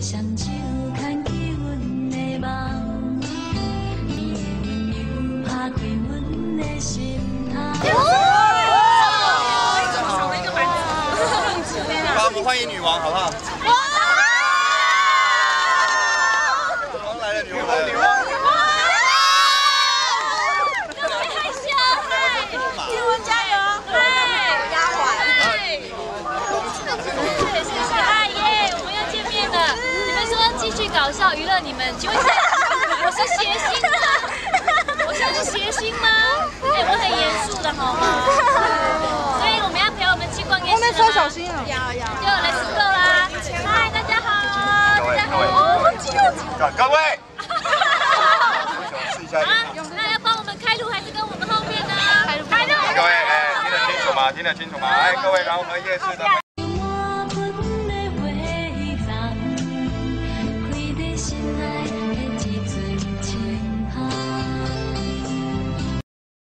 双手牵起阮的梦，你的温柔拍开阮的心头。好，我们欢迎女王，好不好？女王来了，女王来了，女王。害羞，嗨，女王加油，嗨，丫鬟，对，谢谢，哎耶，我们又见面了。你们搞笑娱乐你们，请问一下，我是谐星吗？我现在是谐星吗？哎，我很严肃的好吗？所以我们要陪我们去逛夜市后面车小心啊！要要，就 Let's go 啦！嗨，大家好，大家好，各位哦，激动。各位。啊，那要帮我们开路还是跟我们后面呢？开路，开路。各位，哎，听得清楚吗？听得清楚吗？哎，各位来我们夜市的。tonight.